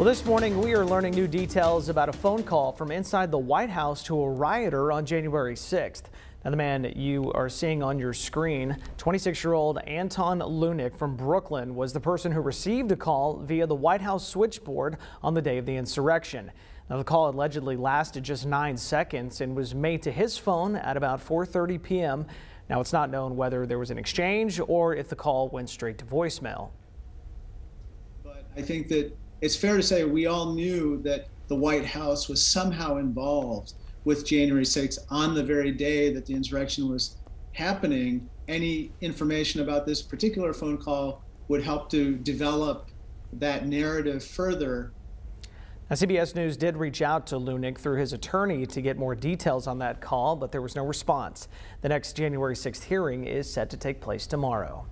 Well, this morning we are learning new details about a phone call from inside the White House to a rioter on January 6th. Now, the man you are seeing on your screen, 26-year-old Anton Lunyk from Brooklyn, was the person who received a call via the White House switchboard on the day of the insurrection. Now, the call allegedly lasted just nine seconds and was made to his phone at about 4.30 p.m. Now, it's not known whether there was an exchange or if the call went straight to voicemail. But I think that it's fair to say we all knew that the White House was somehow involved with January 6th on the very day that the insurrection was happening. Any information about this particular phone call would help to develop that narrative further. Now, CBS News did reach out to Lunyk through his attorney to get more details on that call, but there was no response. The next January 6th hearing is set to take place tomorrow.